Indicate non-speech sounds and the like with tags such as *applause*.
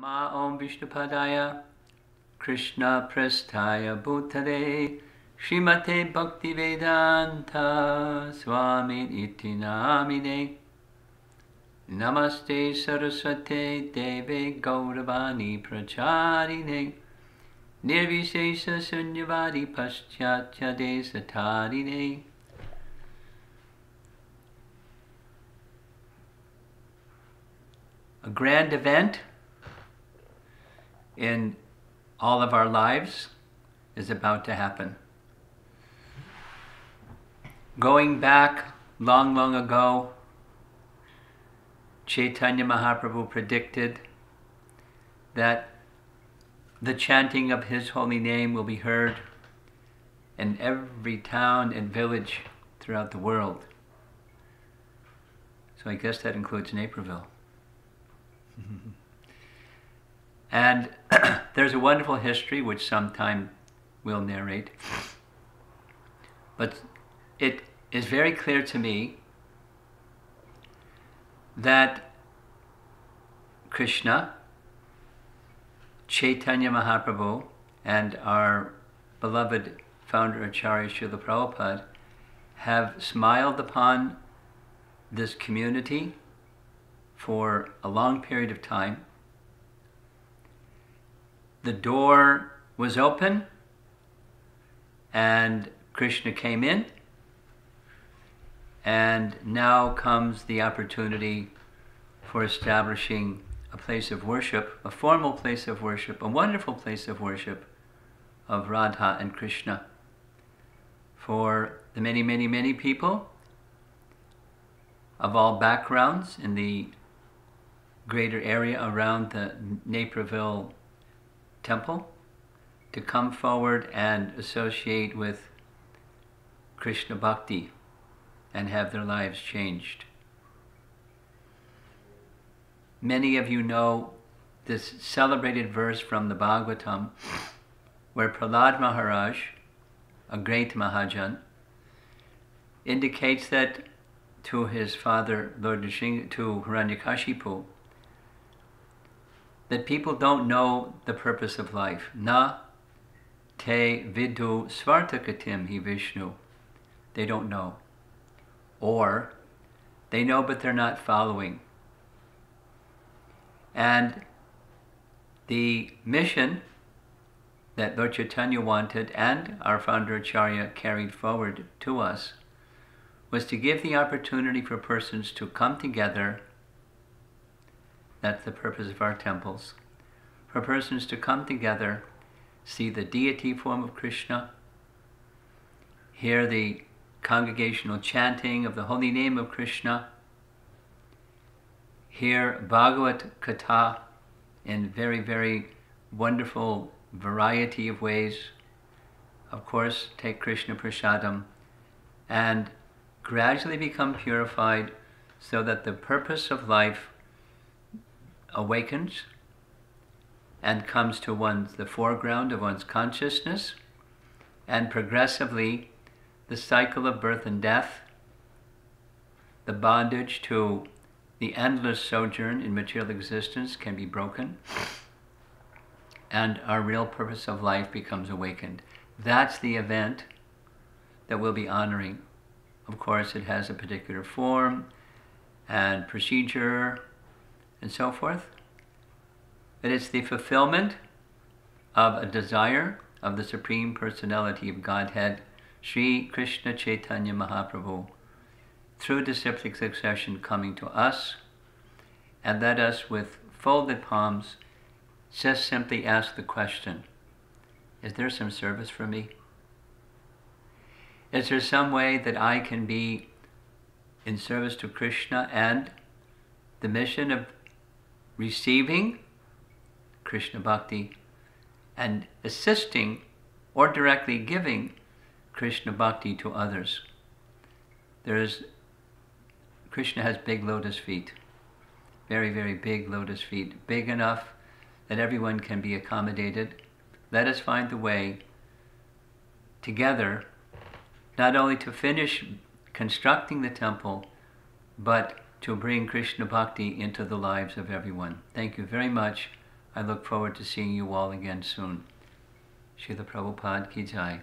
Nama Om Vishnupadaya Krishna Prasthaya Bhutale Srimate Bhaktivedanta Swami Iti Namine Namaste Saraswate Deve Gauravani Pracharine Nirvishesha Sunyavadi Paschatya Desatarine A grand event in all of our lives is about to happen. Going back long, long ago, Chaitanya Mahaprabhu predicted that the chanting of his holy name will be heard in every town and village throughout the world. So I guess that includes Naperville. *laughs* and *clears throat* there's a wonderful history which sometime we'll narrate. But it is very clear to me that Krishna, Chaitanya Mahaprabhu, and our beloved founder Acharya Srila Prabhupada have smiled upon this community for a long period of time. The door was open and Krishna came in. And now comes the opportunity for establishing a place of worship, a formal place of worship, a wonderful place of worship of Radha and Krishna. For the many, many, many people of all backgrounds in the greater area around the Naperville temple to come forward and associate with Krishna Bhakti and have their lives changed. Many of you know this celebrated verse from the Bhagavatam where Prahlad Maharaj, a great Mahajan, indicates that to his father, Lord Nrsimha, to Hiranyakashipu, that people don't know the purpose of life. Na te vidu svartakatim hi Vishnu. They don't know. Or they know but they're not following. And the mission that Lord Chaitanya wanted and our founder Acharya carried forward to us was to give the opportunity for persons to come together that's the purpose of our temples. For persons to come together, see the deity form of Krishna, hear the congregational chanting of the holy name of Krishna, hear Bhagavat Katha in very, very wonderful variety of ways. Of course, take Krishna Prasadam and gradually become purified so that the purpose of life awakens and comes to one's the foreground of one's consciousness and progressively the cycle of birth and death the bondage to the endless sojourn in material existence can be broken and our real purpose of life becomes awakened. That's the event that we'll be honoring. Of course it has a particular form and procedure and so forth. But It is the fulfillment of a desire of the Supreme Personality of Godhead, Sri Krishna Chaitanya Mahaprabhu, through disciplic succession coming to us, and let us with folded palms just simply ask the question, is there some service for me? Is there some way that I can be in service to Krishna and the mission of receiving Krishna Bhakti and assisting or directly giving Krishna Bhakti to others. There is, Krishna has big lotus feet, very, very big lotus feet, big enough that everyone can be accommodated. Let us find the way together, not only to finish constructing the temple, but to bring Krishna Bhakti into the lives of everyone. Thank you very much. I look forward to seeing you all again soon. Srila Prabhupada Ki Jai.